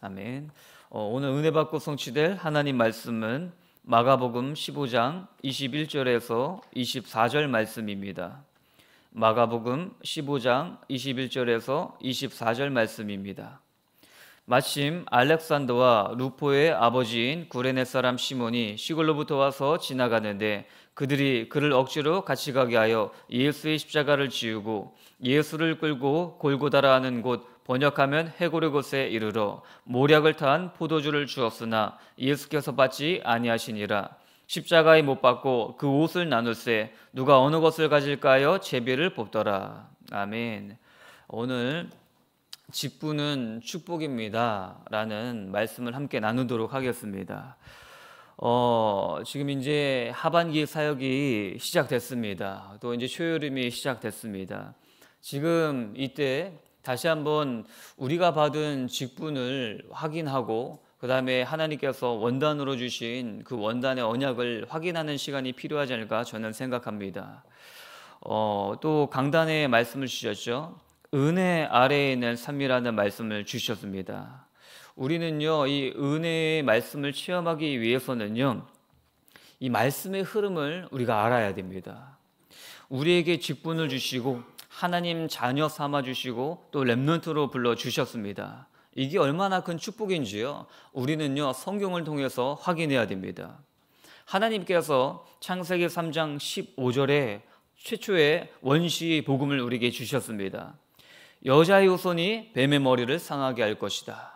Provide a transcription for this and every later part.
아멘. 어, 오늘 은혜 받고 성취될 하나님 말씀은 마가복음 15장 21절에서 24절 말씀입니다. 마가복음 15장 21절에서 24절 말씀입니다. 마침 알렉산더와 루포의 아버지인 구레네 사람 시몬이 시골로부터 와서 지나가는데 그들이 그를 억지로 같이 가게 하여 예수의 십자가를 지우고 예수를 끌고 골고다라 하는 곳 번역하면 해고르 곳에 이르러 모략을 탄 포도주를 주었으나 예수께서 받지 아니하시니라. 십자가에 못 박고 그 옷을 나눌세 누가 어느 것을 가질까요 제비를 뽑더라. 아멘. 오늘 직분은 축복입니다라는 말씀을 함께 나누도록 하겠습니다. 어, 지금 이제 하반기 사역이 시작됐습니다. 또 이제 초여름이 시작됐습니다. 지금 이때 다시 한번 우리가 받은 직분을 확인하고 그 다음에 하나님께서 원단으로 주신 그 원단의 언약을 확인하는 시간이 필요하지 않을까 저는 생각합니다. 어, 또 강단에 말씀을 주셨죠. 은혜 아래에 있는 삶이라는 말씀을 주셨습니다. 우리는요, 이 은혜의 말씀을 체험하기 위해서는요, 이 말씀의 흐름을 우리가 알아야 됩니다. 우리에게 직분을 주시고 하나님 자녀 삼아 주시고 또 렘넌트로 불러 주셨습니다. 이게 얼마나 큰 축복인지요. 우리는요, 성경을 통해서 확인해야 됩니다. 하나님께서 창세기 3장 15절에 최초의 원시 복음을 우리에게 주셨습니다. 여자의 후손이 뱀의 머리를 상하게 할 것이다.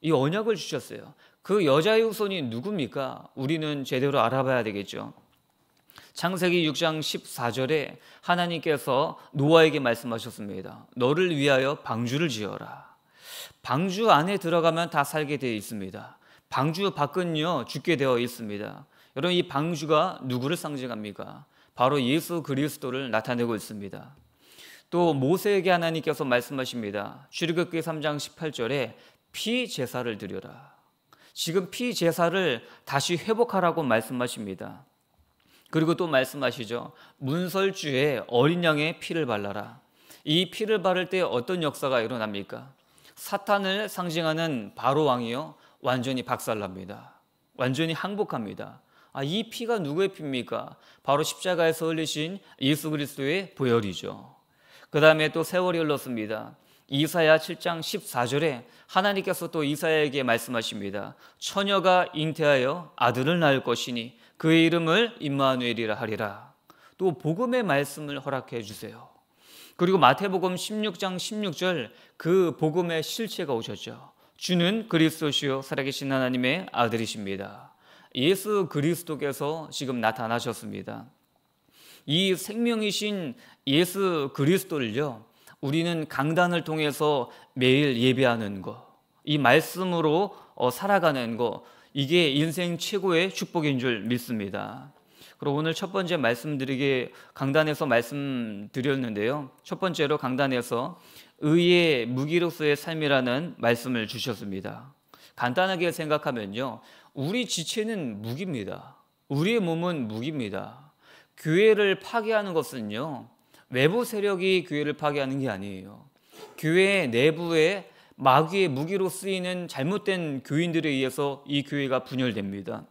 이 언약을 주셨어요. 그 여자의 후손이 누굽니까? 우리는 제대로 알아봐야 되겠죠. 창세기 6장 14절에 하나님께서 노아에게 말씀하셨습니다. 너를 위하여 방주를 지어라. 방주 안에 들어가면 다 살게 되어 있습니다. 방주 밖은요 죽게 되어 있습니다. 여러분 이 방주가 누구를 상징합니까? 바로 예수 그리스도를 나타내고 있습니다. 또 모세에게 하나님께서 말씀하십니다. 출애굽기 3장 18절에 피 제사를 드려라. 지금 피 제사를 다시 회복하라고 말씀하십니다. 그리고 또 말씀하시죠. 문설주에 어린 양의 피를 발라라. 이 피를 바를 때 어떤 역사가 일어납니까? 사탄을 상징하는 바로 왕이요 완전히 박살납니다. 완전히 항복합니다. 아, 이 피가 누구의 피입니까? 바로 십자가에서 흘리신 예수 그리스도의 보혈이죠. 그 다음에 또 세월이 흘렀습니다. 이사야 7장 14절에 하나님께서 또 이사야에게 말씀하십니다. 처녀가 잉태하여 아들을 낳을 것이니 그의 이름을 임마누엘이라 하리라. 또 복음의 말씀을 허락해 주세요. 그리고 마태복음 16장 16절 그 복음의 실체가 오셨죠. 주는 그리스도시요 살아계신 하나님의 아들이십니다. 예수 그리스도께서 지금 나타나셨습니다. 이 생명이신 예수 그리스도를요, 우리는 강단을 통해서 매일 예배하는 것, 이 말씀으로 어, 살아가는 것, 이게 인생 최고의 축복인 줄 믿습니다. 그리고 오늘 첫 번째 말씀드리게 강단에서 말씀드렸는데요. 첫 번째로 강단에서 의의 무기로서의 삶이라는 말씀을 주셨습니다. 간단하게 생각하면요. 우리 지체는 무기입니다. 우리의 몸은 무기입니다. 교회를 파괴하는 것은요, 외부 세력이 교회를 파괴하는 게 아니에요. 교회 내부에 마귀의 무기로 쓰이는 잘못된 교인들에 의해서 이 교회가 분열됩니다.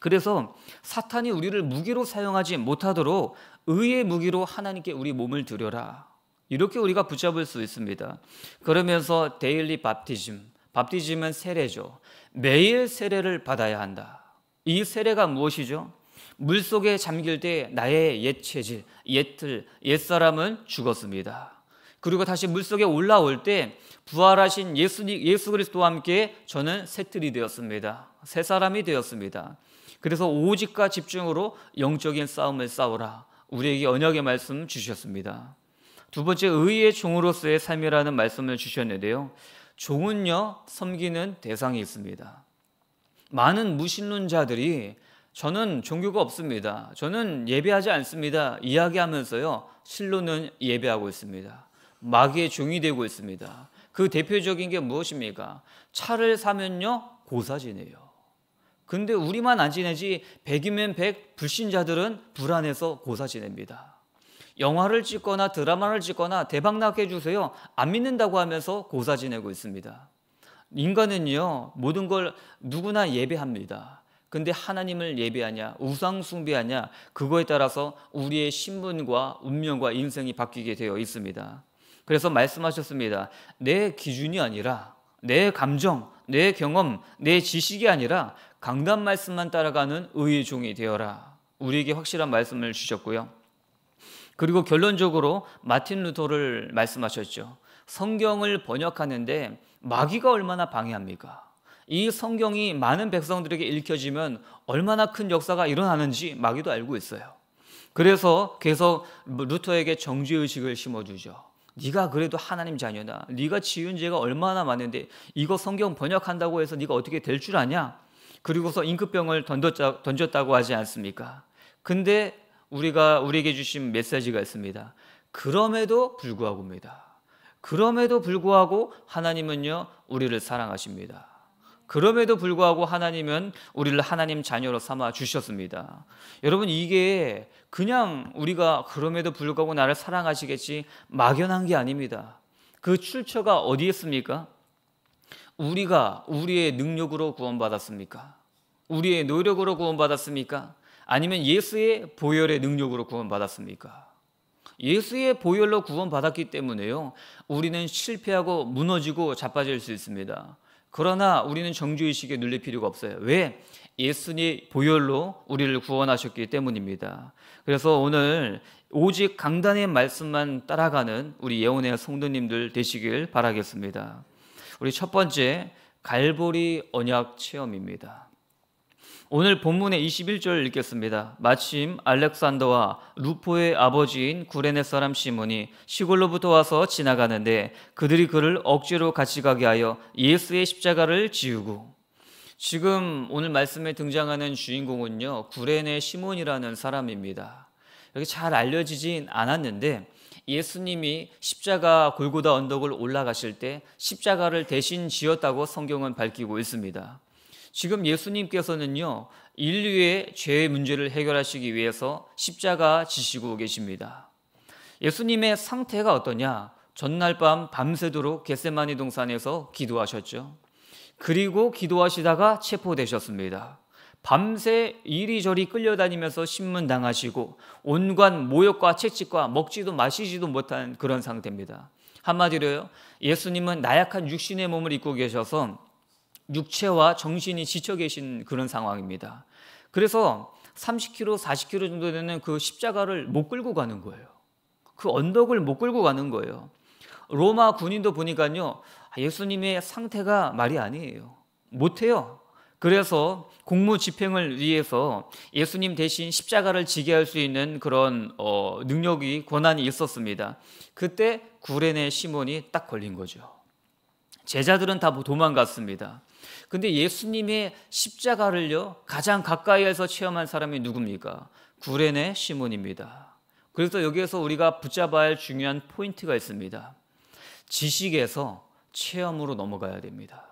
그래서 사탄이 우리를 무기로 사용하지 못하도록 의의 무기로 하나님께 우리 몸을 드려라. 이렇게 우리가 붙잡을 수 있습니다. 그러면서 daily baptism, baptism은 세례죠. 매일 세례를 받아야 한다. 이 세례가 무엇이죠? 물 속에 잠길 때 나의 옛 체질, 옛틀, 옛사람은 죽었습니다. 그리고 다시 물 속에 올라올 때 부활하신 예수, 예수 그리스도와 함께 저는 새 틀이 되었습니다. 새 사람이 되었습니다. 그래서 오직과 집중으로 영적인 싸움을 싸우라. 우리에게 언약의 말씀 주셨습니다. 두 번째 의의 종으로서의 삶이라는 말씀을 주셨는데요. 종은요 섬기는 대상이 있습니다. 많은 무신론자들이 저는 종교가 없습니다. 저는 예배하지 않습니다. 이야기하면서요, 실로는 예배하고 있습니다. 마귀의 종이 되고 있습니다. 그 대표적인 게 무엇입니까? 차를 사면요, 고사 지내요. 근데 우리만 안 지내지 100이면 100 불신자들은 불안해서 고사 지냅니다. 영화를 찍거나 드라마를 찍거나 대박 나게 해주세요. 안 믿는다고 하면서 고사 지내고 있습니다. 인간은요, 모든 걸 누구나 예배합니다. 근데 하나님을 예배하냐, 우상 숭배하냐, 그거에 따라서 우리의 신분과 운명과 인생이 바뀌게 되어 있습니다. 그래서 말씀하셨습니다. 내 기준이 아니라 내 감정, 내 경험, 내 지식이 아니라 강단 말씀만 따라가는 의의 종이 되어라. 우리에게 확실한 말씀을 주셨고요. 그리고 결론적으로 마틴 루터를 말씀하셨죠. 성경을 번역하는데 마귀가 얼마나 방해합니까? 이 성경이 많은 백성들에게 읽혀지면 얼마나 큰 역사가 일어나는지 마귀도 알고 있어요. 그래서 계속 루터에게 정죄 의식을 심어주죠. 네가 그래도 하나님 자녀다. 네가 지은 죄가 얼마나 많은데 이거 성경 번역한다고 해서 네가 어떻게 될 줄 아냐? 그리고서 임급병을 던졌다, 던졌다고 하지 않습니까? 근데 우리가 우리에게 주신 메시지가 있습니다. 그럼에도 불구하고입니다. 그럼에도 불구하고 하나님은요 우리를 사랑하십니다. 그럼에도 불구하고 하나님은 우리를 하나님 자녀로 삼아 주셨습니다. 여러분 이게 그냥 우리가 그럼에도 불구하고 나를 사랑하시겠지 막연한 게 아닙니다. 그 출처가 어디에 있습니까? 우리가 우리의 능력으로 구원받았습니까? 우리의 노력으로 구원받았습니까? 아니면 예수의 보혈의 능력으로 구원받았습니까? 예수의 보혈로 구원받았기 때문에요. 우리는 실패하고 무너지고 자빠질 수 있습니다. 그러나 우리는 정주의식에 눌릴 필요가 없어요. 왜? 예수님 보혈로 우리를 구원하셨기 때문입니다. 그래서 오늘 오직 강단의 말씀만 따라가는 우리 예언의 성도님들 되시길 바라겠습니다. 우리 첫 번째 갈보리 언약 체험입니다. 오늘 본문의 21절 읽겠습니다. 마침 알렉산더와 루포의 아버지인 구레네 사람 시몬이 시골로부터 와서 지나가는데 그들이 그를 억지로 같이 가게 하여 예수의 십자가를 지우고 지금 오늘 말씀에 등장하는 주인공은요 구레네 시몬이라는 사람입니다. 여기 잘 알려지진 않았는데 예수님이 십자가 골고다 언덕을 올라가실 때 십자가를 대신 지었다고 성경은 밝히고 있습니다. 지금 예수님께서는요, 인류의 죄의 문제를 해결하시기 위해서 십자가 지시고 계십니다. 예수님의 상태가 어떠냐? 전날 밤 밤새도록 겟세마니 동산에서 기도하셨죠. 그리고 기도하시다가 체포되셨습니다. 밤새 이리저리 끌려다니면서 신문 당하시고 온갖 모욕과 채찍과 먹지도 마시지도 못한 그런 상태입니다. 한마디로요. 예수님은 나약한 육신의 몸을 입고 계셔서 육체와 정신이 지쳐 계신 그런 상황입니다. 그래서 30km, 40km 정도 되는 그 십자가를 못 끌고 가는 거예요. 그 언덕을 못 끌고 가는 거예요. 로마 군인도 보니까요, 예수님의 상태가 말이 아니에요. 못해요. 그래서 공무 집행을 위해서 예수님 대신 십자가를 지게 할 수 있는 그런 어, 능력이 권한이 있었습니다. 그때 구레네 시몬이 딱 걸린 거죠. 제자들은 다 도망갔습니다. 근데 예수님의 십자가를요 가장 가까이에서 체험한 사람이 누굽니까? 구레네 시몬입니다. 그래서 여기에서 우리가 붙잡아야 할 중요한 포인트가 있습니다. 지식에서 체험으로 넘어가야 됩니다.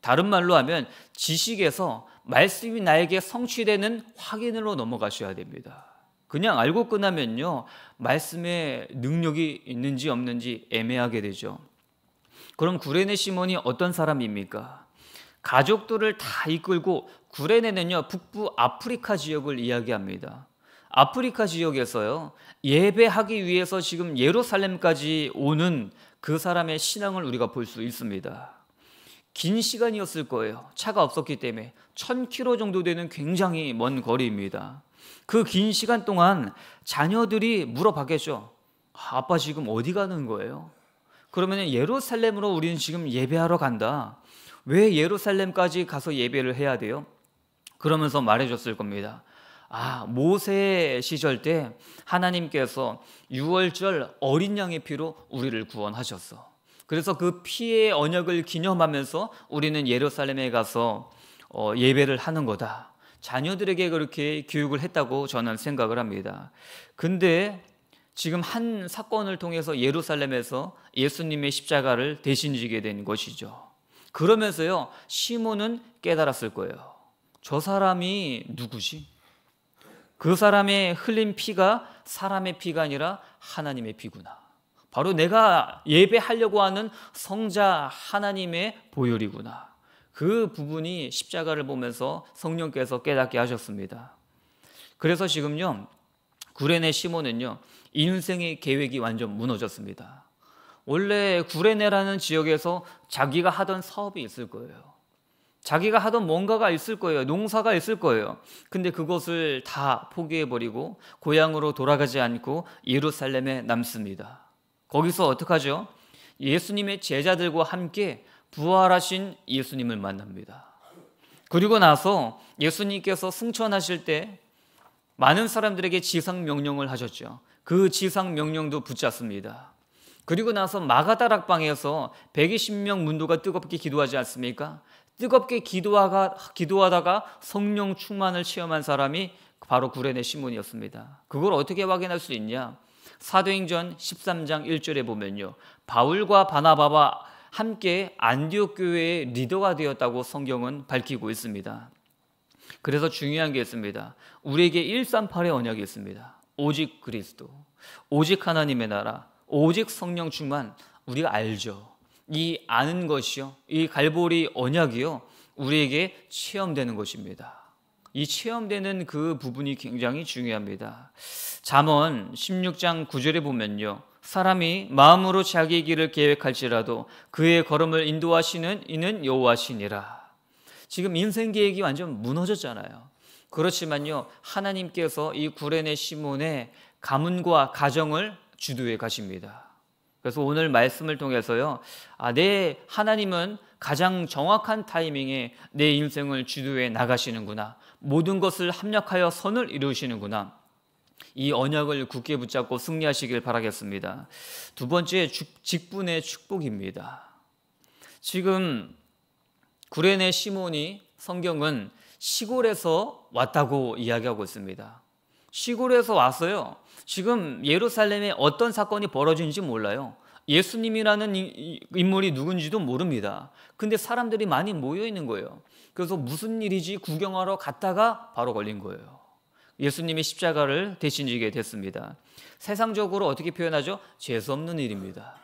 다른 말로 하면 지식에서 말씀이 나에게 성취되는 확인으로 넘어가셔야 됩니다. 그냥 알고 끝나면요, 말씀의 능력이 있는지 없는지 애매하게 되죠. 그럼 구레네 시몬이 어떤 사람입니까? 가족들을 다 이끌고 구레네는요 북부 아프리카 지역을 이야기합니다. 아프리카 지역에서요 예배하기 위해서 지금 예루살렘까지 오는 그 사람의 신앙을 우리가 볼 수 있습니다. 긴 시간이었을 거예요. 차가 없었기 때문에 1000km 정도 되는 굉장히 먼 거리입니다. 그 긴 시간 동안 자녀들이 물어봤겠죠. 아빠 지금 어디 가는 거예요? 그러면 예루살렘으로 우리는 지금 예배하러 간다. 왜 예루살렘까지 가서 예배를 해야 돼요? 그러면서 말해줬을 겁니다. 아, 모세 시절 때 하나님께서 6월절 어린 양의 피로 우리를 구원하셨어. 그래서 그 피의 언약을 기념하면서 우리는 예루살렘에 가서 어, 예배를 하는 거다. 자녀들에게 그렇게 교육을 했다고 저는 생각을 합니다. 근데 지금 한 사건을 통해서 예루살렘에서 예수님의 십자가를 대신 지게 된 것이죠. 그러면서요, 시몬은 깨달았을 거예요. 저 사람이 누구지? 그 사람의 흘린 피가 사람의 피가 아니라 하나님의 피구나. 바로 내가 예배하려고 하는 성자 하나님의 보혈이구나. 그 부분이 십자가를 보면서 성령께서 깨닫게 하셨습니다. 그래서 지금요, 구레네 시몬은요, 인생의 계획이 완전 무너졌습니다. 원래 구레네라는 지역에서 자기가 하던 사업이 있을 거예요. 자기가 하던 뭔가가 있을 거예요. 농사가 있을 거예요. 근데 그것을 다 포기해버리고 고향으로 돌아가지 않고 예루살렘에 남습니다. 거기서 어떡하죠? 예수님의 제자들과 함께 부활하신 예수님을 만납니다. 그리고 나서 예수님께서 승천하실 때 많은 사람들에게 지상 명령을 하셨죠. 그 지상 명령도 붙잡습니다. 그리고 나서 마가다락방에서 120명 문도가 뜨겁게 기도하지 않습니까? 뜨겁게 기도하가, 기도하다가 성령 충만을 체험한 사람이 바로 구레네 시몬이었습니다. 그걸 어떻게 확인할 수 있냐? 사도행전 13장 1절에 보면요. 바울과 바나바와 함께 안디옥 교회의 리더가 되었다고 성경은 밝히고 있습니다. 그래서 중요한 게 있습니다. 우리에게 138의 언약이 있습니다. 오직 그리스도, 오직 하나님의 나라, 오직 성령 충만 우리가 알죠. 이 아는 것이요. 이 갈보리 언약이요. 우리에게 체험되는 것입니다. 이 체험되는 그 부분이 굉장히 중요합니다. 잠언 16장 9절에 보면요. 사람이 마음으로 자기 길을 계획할지라도 그의 걸음을 인도하시는 이는 여호와시니라. 지금 인생 계획이 완전 무너졌잖아요. 그렇지만요. 하나님께서 이 구레네 시몬의 가문과 가정을 주도해 가십니다. 그래서 오늘 말씀을 통해서요. 아, 내 하나님은 가장 정확한 타이밍에 내 인생을 주도해 나가시는구나. 모든 것을 합력하여 선을 이루시는구나. 이 언약을 굳게 붙잡고 승리하시길 바라겠습니다. 두 번째 직분의 축복입니다. 지금 구레네 시몬이 성경은 시골에서 왔다고 이야기하고 있습니다. 시골에서 왔어요. 지금 예루살렘에 어떤 사건이 벌어진지 몰라요. 예수님이라는 인물이 누군지도 모릅니다. 근데 사람들이 많이 모여 있는 거예요. 그래서 무슨 일이지 구경하러 갔다가 바로 걸린 거예요. 예수님이 십자가를 대신 지게 됐습니다. 세상적으로 어떻게 표현하죠? 재수 없는 일입니다.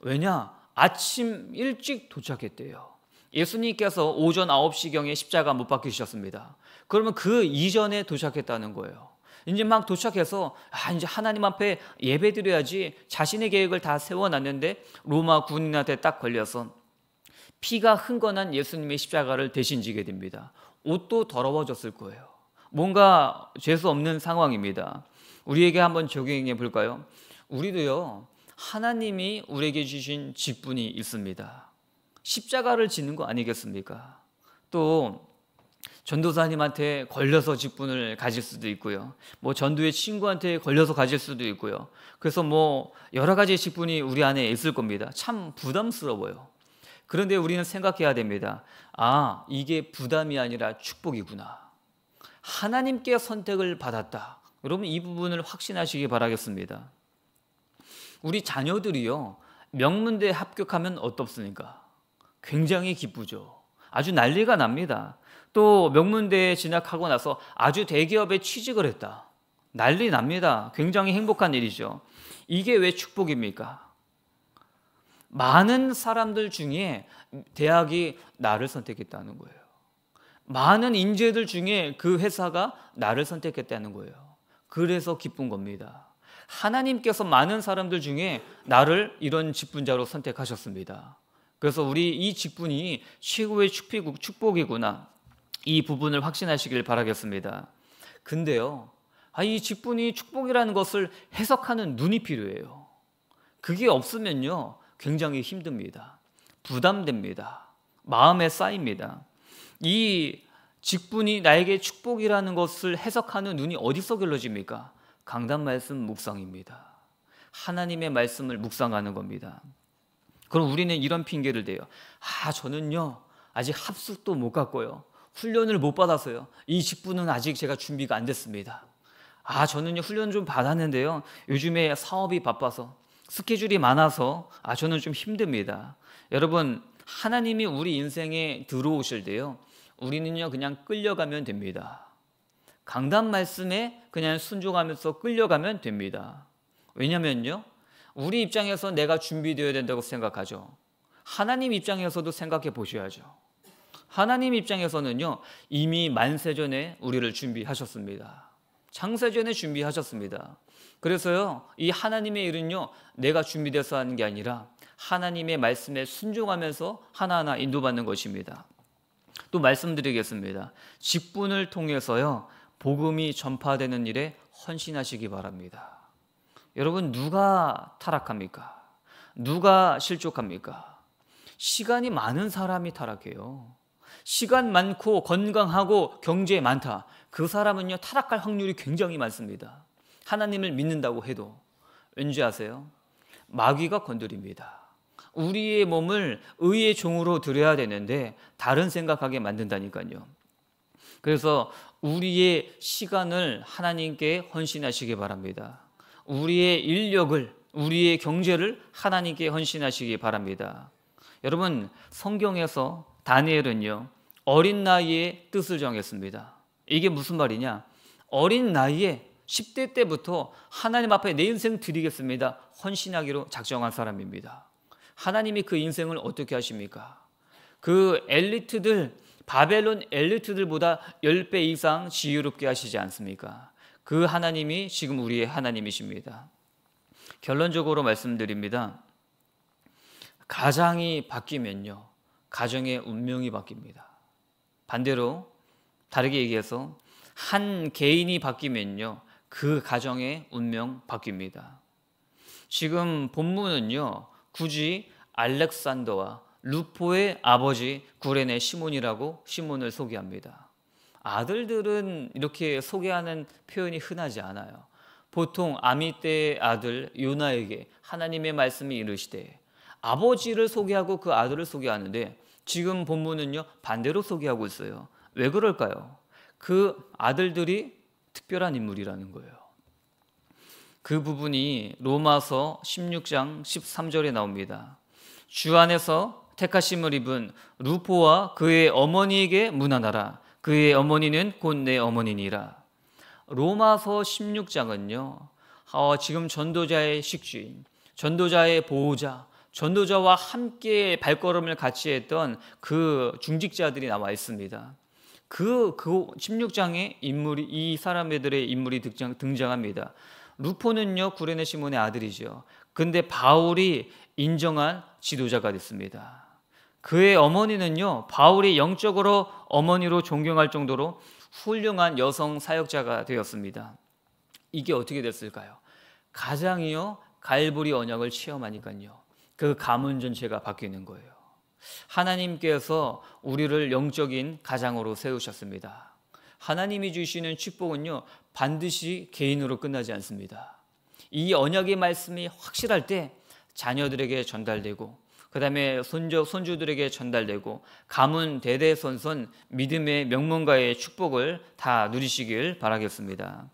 왜냐? 아침 일찍 도착했대요. 예수님께서 오전 9시경에 십자가 못 박히셨습니다. 그러면 그 이전에 도착했다는 거예요. 이제 막 도착해서 아 이제 하나님 앞에 예배드려야지 자신의 계획을 다 세워놨는데 로마 군인한테 딱 걸려서 피가 흥건한 예수님의 십자가를 대신 지게 됩니다. 옷도 더러워졌을 거예요. 뭔가 죄수 없는 상황입니다. 우리에게 한번 적용해 볼까요? 우리도요, 하나님이 우리에게 주신 직분이 있습니다. 십자가를 짓는 거 아니겠습니까? 또, 전도사님한테 걸려서 직분을 가질 수도 있고요. 뭐 전도의 친구한테 걸려서 가질 수도 있고요. 그래서 뭐 여러 가지 직분이 우리 안에 있을 겁니다. 참 부담스러워요. 그런데 우리는 생각해야 됩니다. 아, 이게 부담이 아니라 축복이구나. 하나님께 선택을 받았다. 여러분 이 부분을 확신하시기 바라겠습니다. 우리 자녀들이요. 명문대 합격하면 어떻습니까? 굉장히 기쁘죠. 아주 난리가 납니다. 또 명문대에 진학하고 나서 아주 대기업에 취직을 했다. 난리 납니다. 굉장히 행복한 일이죠. 이게 왜 축복입니까? 많은 사람들 중에 대학이 나를 선택했다는 거예요. 많은 인재들 중에 그 회사가 나를 선택했다는 거예요. 그래서 기쁜 겁니다. 하나님께서 많은 사람들 중에 나를 이런 직분자로 선택하셨습니다. 그래서 우리 이 직분이 최고의 축복이구나. 이 부분을 확신하시길 바라겠습니다. 근데요, 아, 이 직분이 축복이라는 것을 해석하는 눈이 필요해요. 그게 없으면요, 굉장히 힘듭니다. 부담됩니다. 마음에 쌓입니다. 이 직분이 나에게 축복이라는 것을 해석하는 눈이 어디서 길러집니까? 강단 말씀 묵상입니다. 하나님의 말씀을 묵상하는 겁니다. 그럼 우리는 이런 핑계를 대요. 아, 저는요, 아직 합숙도 못 갔고요. 훈련을 못 받았어요. 이 직분은 아직 제가 준비가 안 됐습니다. 아, 저는요, 훈련 좀 받았는데요. 요즘에 사업이 바빠서, 스케줄이 많아서, 아, 저는 좀 힘듭니다. 여러분, 하나님이 우리 인생에 들어오실 때요. 우리는요, 그냥 끌려가면 됩니다. 강단 말씀에 그냥 순종하면서 끌려가면 됩니다. 왜냐면요, 우리 입장에서 내가 준비되어야 된다고 생각하죠. 하나님 입장에서도 생각해 보셔야죠. 하나님 입장에서는요, 이미 만세 전에 우리를 준비하셨습니다. 창세 전에 준비하셨습니다. 그래서요, 이 하나님의 일은요, 내가 준비돼서 하는 게 아니라 하나님의 말씀에 순종하면서 하나하나 인도받는 것입니다. 또 말씀드리겠습니다. 직분을 통해서요, 복음이 전파되는 일에 헌신하시기 바랍니다. 여러분, 누가 타락합니까? 누가 실족합니까? 시간이 많은 사람이 타락해요. 시간 많고 건강하고 경제 많다. 그 사람은요, 타락할 확률이 굉장히 많습니다. 하나님을 믿는다고 해도. 왠지 아세요? 마귀가 건드립니다. 우리의 몸을 의의 종으로 드려야 되는데 다른 생각하게 만든다니까요. 그래서 우리의 시간을 하나님께 헌신하시기 바랍니다. 우리의 인력을, 우리의 경제를 하나님께 헌신하시기 바랍니다. 여러분, 성경에서 다니엘은요, 어린 나이에 뜻을 정했습니다. 이게 무슨 말이냐? 어린 나이에 10대 때부터 하나님 앞에 내 인생 드리겠습니다. 헌신하기로 작정한 사람입니다. 하나님이 그 인생을 어떻게 하십니까? 그 엘리트들, 바벨론 엘리트들보다 10배 이상 지혜롭게 하시지 않습니까? 그 하나님이 지금 우리의 하나님이십니다. 결론적으로 말씀드립니다. 가장이 바뀌면요. 가정의 운명이 바뀝니다. 반대로 다르게 얘기해서 한 개인이 바뀌면요. 그 가정의 운명 바뀝니다. 지금 본문은요. 굳이 알렉산더와 루포의 아버지 구레네 시몬이라고 시몬을 소개합니다. 아들들은 이렇게 소개하는 표현이 흔하지 않아요. 보통 아미떼의 아들 요나에게 하나님의 말씀이 이르시되 아버지를 소개하고 그 아들을 소개하는데 지금 본문은요 반대로 소개하고 있어요. 왜 그럴까요? 그 아들들이 특별한 인물이라는 거예요. 그 부분이 로마서 16장 13절에 나옵니다. 주 안에서 택하심을 입은 루포와 그의 어머니에게 문안하라. 그의 어머니는 곧 내 어머니니라. 로마서 16장은요. 어, 지금 전도자의 식주인, 전도자의 보호자, 전도자와 함께 발걸음을 같이 했던 그 중직자들이 나와 있습니다. 그, 그 16장에 인물이, 이 사람들의 인물이 등장, 등장 합니다. 루포는요, 구레네 시몬의 아들이죠. 근데 바울이 인정한 지도자가 됐습니다. 그의 어머니는요, 바울이 영적으로 어머니로 존경할 정도로 훌륭한 여성 사역자가 되었습니다. 이게 어떻게 됐을까요? 가장이요, 갈보리 언약을 체험하니까요. 그 가문 전체가 바뀌는 거예요. 하나님께서 우리를 영적인 가장으로 세우셨습니다. 하나님이 주시는 축복은요, 반드시 개인으로 끝나지 않습니다. 이 언약의 말씀이 확실할 때 자녀들에게 전달되고, 그 다음에 손주, 손주들에게 전달되고, 가문 대대손손 믿음의 명문가의 축복을 다 누리시길 바라겠습니다.